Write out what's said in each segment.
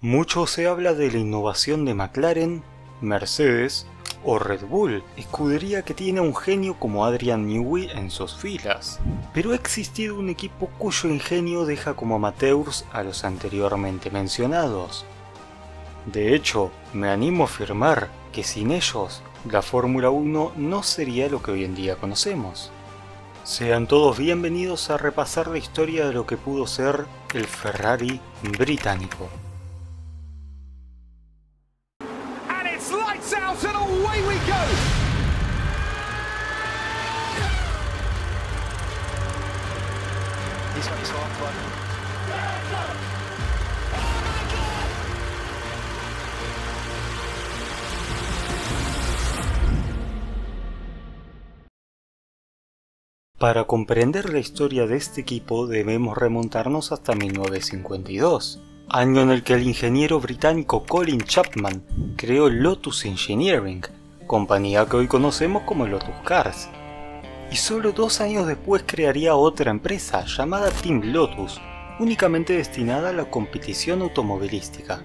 Mucho se habla de la innovación de McLaren, Mercedes o Red Bull, escudería que tiene un genio como Adrian Newey en sus filas. Pero ha existido un equipo cuyo ingenio deja como amateurs a los anteriormente mencionados. De hecho, me animo a afirmar que sin ellos, la Fórmula 1 no sería lo que hoy en día conocemos. Sean todos bienvenidos a repasar la historia de lo que pudo ser el Ferrari británico. Para comprender la historia de este equipo debemos remontarnos hasta 1952, año en el que el ingeniero británico Colin Chapman creó Lotus Engineering, compañía que hoy conocemos como Lotus Cars. Y solo dos años después crearía otra empresa llamada Team Lotus, únicamente destinada a la competición automovilística.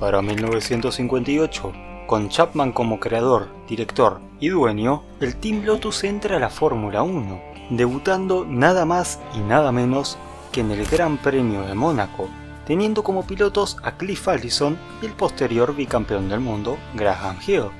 Para 1958, con Chapman como creador, director y dueño, el Team Lotus entra a la Fórmula 1, debutando nada más y nada menos que en el Gran Premio de Mónaco, teniendo como pilotos a Cliff Allison y el posterior bicampeón del mundo, Graham Hill.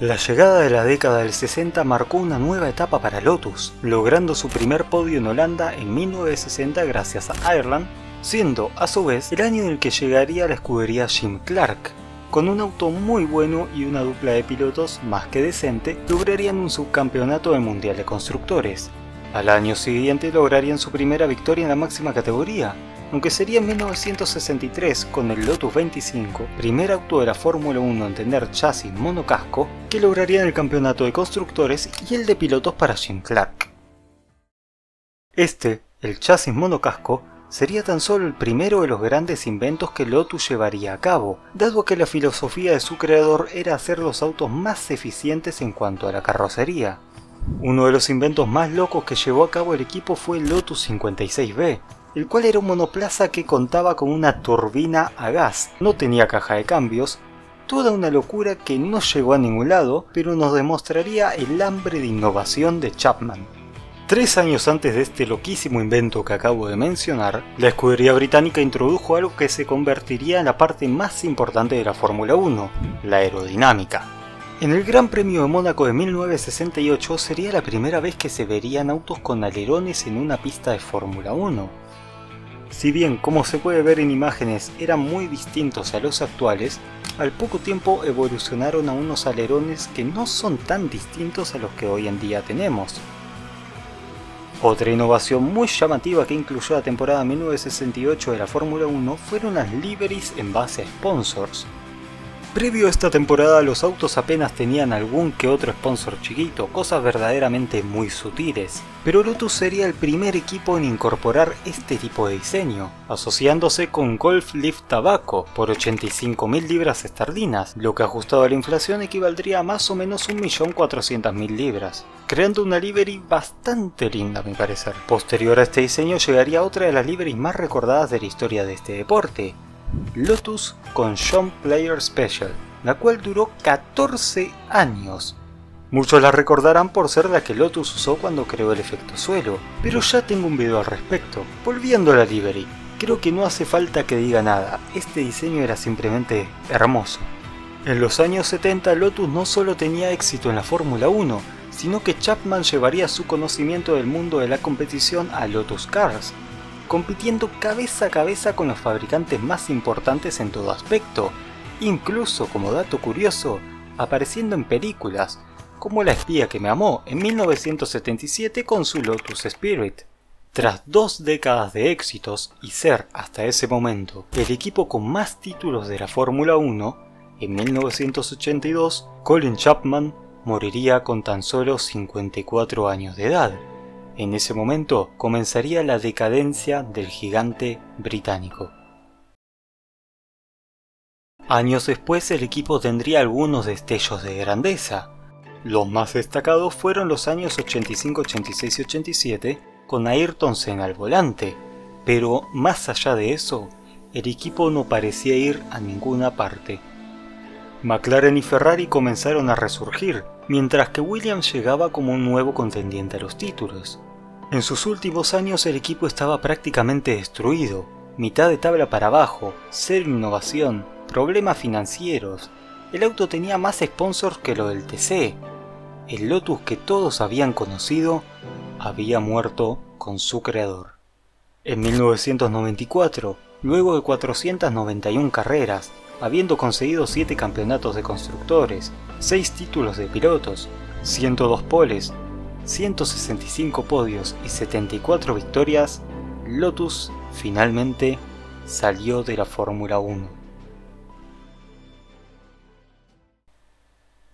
La llegada de la década del 60 marcó una nueva etapa para Lotus, logrando su primer podio en Holanda en 1960 gracias a Ireland, siendo a su vez el año en el que llegaría la escudería Jim Clark. Con un auto muy bueno y una dupla de pilotos más que decente, lograrían un subcampeonato del Mundial de Constructores. Al año siguiente lograrían su primera victoria en la máxima categoría, aunque sería en 1963 con el Lotus 25, primer auto de la Fórmula 1 en tener chasis monocasco, que lograrían el campeonato de constructores y el de pilotos para Jim Clark. Este, el chasis monocasco, sería tan solo el primero de los grandes inventos que Lotus llevaría a cabo, dado que la filosofía de su creador era hacer los autos más eficientes en cuanto a la carrocería. Uno de los inventos más locos que llevó a cabo el equipo fue el Lotus 56B, el cual era un monoplaza que contaba con una turbina a gas, no tenía caja de cambios, toda una locura que no llegó a ningún lado, pero nos demostraría el hambre de innovación de Chapman. Tres años antes de este loquísimo invento que acabo de mencionar, la escudería británica introdujo algo que se convertiría en la parte más importante de la Fórmula 1, la aerodinámica. En el Gran Premio de Mónaco de 1968 sería la primera vez que se verían autos con alerones en una pista de Fórmula 1, si bien, como se puede ver en imágenes, eran muy distintos a los actuales, al poco tiempo evolucionaron a unos alerones que no son tan distintos a los que hoy en día tenemos. Otra innovación muy llamativa que incluyó la temporada 1968 de la Fórmula 1 fueron las liveries en base a sponsors, Previo a esta temporada los autos apenas tenían algún que otro sponsor chiquito, cosas verdaderamente muy sutiles, pero Lotus sería el primer equipo en incorporar este tipo de diseño, asociándose con Golf Lift Tobacco por 85.000 libras esterlinas, lo que ajustado a la inflación equivaldría a más o menos 1.400.000 libras, creando una livery bastante linda a mi parecer. Posterior a este diseño llegaría otra de las liveries más recordadas de la historia de este deporte, Lotus con John Player Special, la cual duró 14 años. Muchos la recordarán por ser la que Lotus usó cuando creó el efecto suelo, pero ya tengo un video al respecto. Volviendo a la livery, creo que no hace falta que diga nada, este diseño era simplemente hermoso. En los años 70 Lotus no solo tenía éxito en la Fórmula 1, sino que Chapman llevaría su conocimiento del mundo de la competición a Lotus Cars, compitiendo cabeza a cabeza con los fabricantes más importantes en todo aspecto, incluso como dato curioso, apareciendo en películas, como La espía que me amó en 1977 con su Lotus Spirit. Tras dos décadas de éxitos y ser hasta ese momento el equipo con más títulos de la Fórmula 1, en 1982 Colin Chapman moriría con tan solo 54 años de edad, en ese momento comenzaría la decadencia del gigante británico. Años después el equipo tendría algunos destellos de grandeza. Los más destacados fueron los años 85, 86 y 87 con Ayrton Senna al volante, pero más allá de eso, el equipo no parecía ir a ninguna parte. McLaren y Ferrari comenzaron a resurgir, mientras que Williams llegaba como un nuevo contendiente a los títulos. En sus últimos años el equipo estaba prácticamente destruido, mitad de tabla para abajo, cero innovación, problemas financieros. El auto tenía más sponsors que lo del TC. El Lotus que todos habían conocido había muerto con su creador. En 1994, luego de 491 carreras, habiendo conseguido 7 campeonatos de constructores, 6 títulos de pilotos, 102 poles, 165 podios y 74 victorias, Lotus finalmente salió de la Fórmula 1.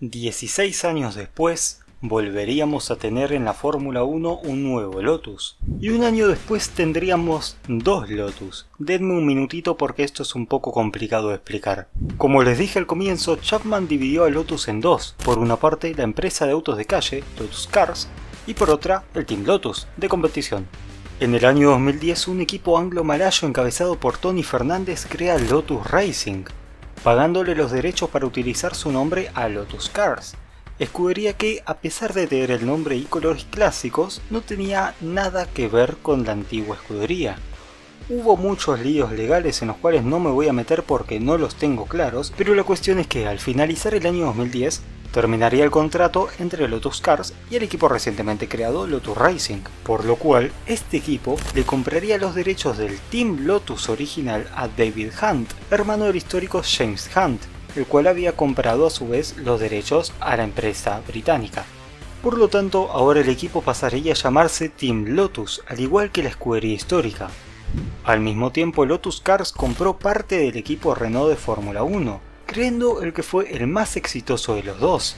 16 años después, volveríamos a tener en la Fórmula 1 un nuevo Lotus. Y un año después tendríamos dos Lotus. Denme un minutito porque esto es un poco complicado de explicar. Como les dije al comienzo, Chapman dividió a Lotus en dos. Por una parte la empresa de autos de calle, Lotus Cars, y por otra el Team Lotus, de competición. En el año 2010 un equipo anglo-malayo encabezado por Tony Fernández crea Lotus Racing, pagándole los derechos para utilizar su nombre a Lotus Cars, escudería que, a pesar de tener el nombre y colores clásicos, no tenía nada que ver con la antigua escudería. Hubo muchos líos legales en los cuales no me voy a meter porque no los tengo claros, pero la cuestión es que al finalizar el año 2010, terminaría el contrato entre Lotus Cars y el equipo recientemente creado Lotus Racing, por lo cual este equipo le compraría los derechos del Team Lotus original a David Hunt, hermano del histórico James Hunt, el cual había comprado a su vez los derechos a la empresa británica. Por lo tanto, ahora el equipo pasaría a llamarse Team Lotus, al igual que la escudería histórica. Al mismo tiempo, Lotus Cars compró parte del equipo Renault de Fórmula 1, creando el que fue el más exitoso de los dos,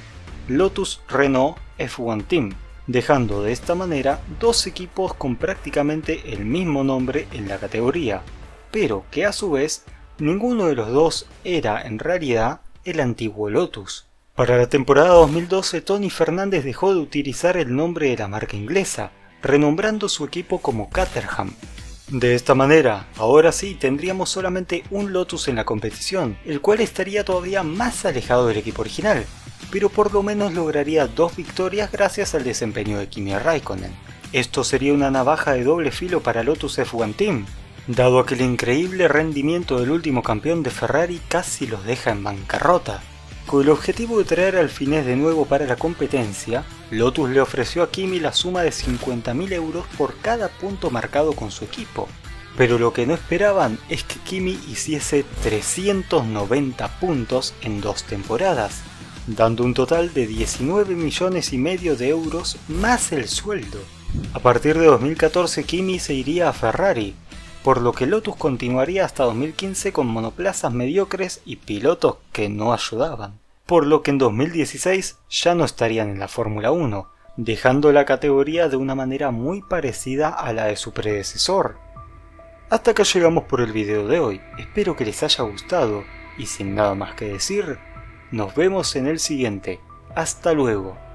Lotus Renault F1 Team, dejando de esta manera dos equipos con prácticamente el mismo nombre en la categoría, pero que a su vez ninguno de los dos era en realidad el antiguo Lotus. Para la temporada 2012 Tony Fernández dejó de utilizar el nombre de la marca inglesa, renombrando su equipo como Caterham. De esta manera, ahora sí tendríamos solamente un Lotus en la competición, el cual estaría todavía más alejado del equipo original, pero por lo menos lograría dos victorias gracias al desempeño de Kimi Raikkonen. Esto sería una navaja de doble filo para Lotus F1 Team, dado que el increíble rendimiento del último campeón de Ferrari casi los deja en bancarrota. Con el objetivo de traer al finés de nuevo para la competencia, Lotus le ofreció a Kimi la suma de 50.000 euros por cada punto marcado con su equipo. Pero lo que no esperaban es que Kimi hiciese 390 puntos en dos temporadas, dando un total de 19 millones y medio de euros más el sueldo. A partir de 2014 Kimi se iría a Ferrari, por lo que Lotus continuaría hasta 2015 con monoplazas mediocres y pilotos que no ayudaban, por lo que en 2016 ya no estarían en la Fórmula 1, dejando la categoría de una manera muy parecida a la de su predecesor. Hasta acá llegamos por el video de hoy, espero que les haya gustado y sin nada más que decir, nos vemos en el siguiente, hasta luego.